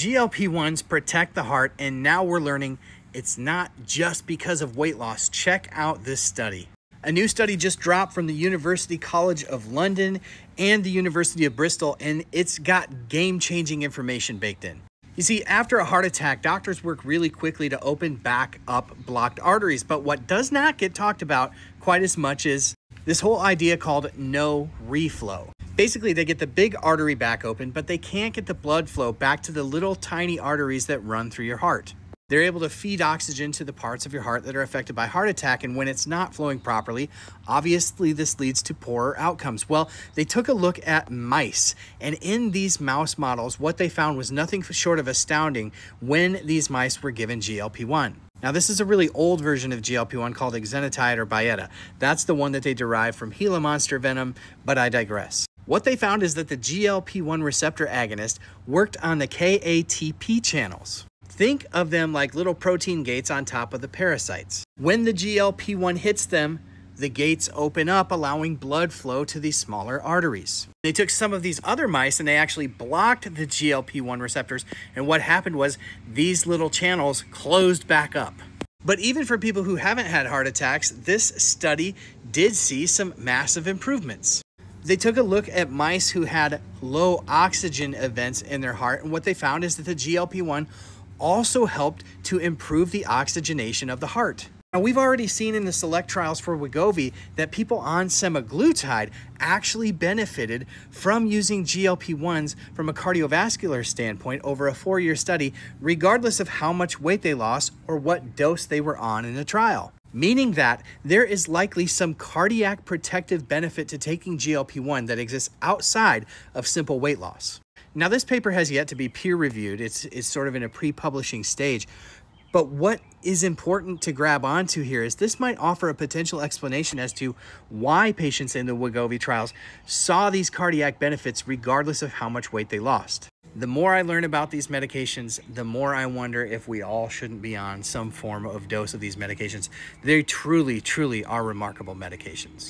GLP 1s protect the heart, and now we're learning it's not just because of weight loss. Check out this study. A new study just dropped from the University College of London and the University of Bristol, and it's got game changing information baked in. You see, after a heart attack, doctors work really quickly to open back up blocked arteries, but what does not get talked about quite as much is this whole idea called no reflow. Basically, they get the big artery back open, but they can't get the blood flow back to the little tiny arteries that run through your heart. They're able to feed oxygen to the parts of your heart that are affected by heart attack, and when it's not flowing properly, obviously this leads to poorer outcomes. Well, they took a look at mice, and in these mouse models, what they found was nothing short of astounding when these mice were given GLP 1. Now, this is a really old version of GLP 1 called exenatide or Byetta. That's the one that they derived from Gila monster venom, but I digress. What they found is that the GLP 1 receptor agonist worked on the KATP channels. Think of them like little protein gates on top of the pericytes. When the GLP 1 hits them, the gates open up, allowing blood flow to these smaller arteries. They took some of these other mice and they actually blocked the GLP 1 receptors, and what happened was these little channels closed back up. But even for people who haven't had heart attacks, this study did see some massive improvements. They took a look at mice who had low oxygen events in their heart, and what they found is that the GLP 1 also helped to improve the oxygenation of the heart. Now, we've already seen in the select trials for Wegovy that people on semaglutide actually benefited from using GLP-1s from a cardiovascular standpoint over a four-year study, regardless of how much weight they lost or what dose they were on in the trial. Meaning that there is likely some cardiac protective benefit to taking GLP-1 that exists outside of simple weight loss. Now, this paper has yet to be peer reviewed. It's, it's sort of in a pre-publishing stage. But what is important to grab onto here is this might offer a potential explanation as to why patients in the Wegovy trials saw these cardiac benefits regardless of how much weight they lost. The more I learn about these medications, the more I wonder if we all shouldn't be on some form of dose of these medications. They truly, truly are remarkable medications.